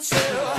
to